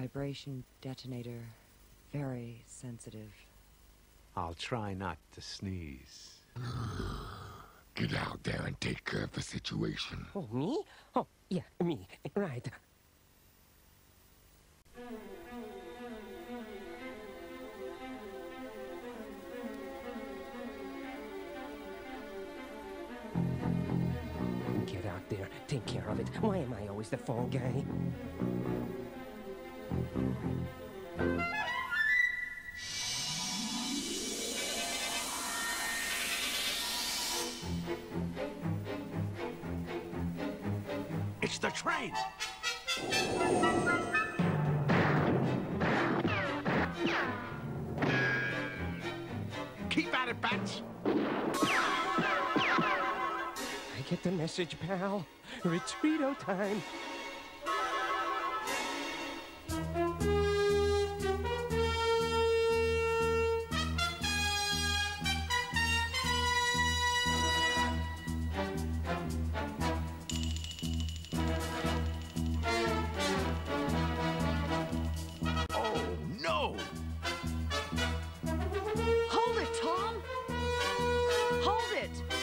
Vibration detonator. Very sensitive. I'll try not to sneeze. Get out there and take care of the situation. Oh, me? Oh, yeah, me. Right. Get out there, take care of it. Why am I always the fall guy? It's the train! Keep at it, Bats! I get the message, pal. Retreato time. Hold it!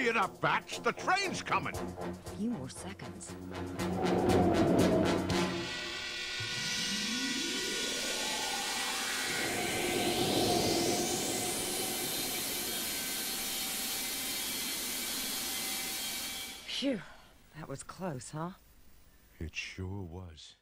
Hurry it up, Bats! The train's coming! A few more seconds. Phew, that was close, huh? It sure was.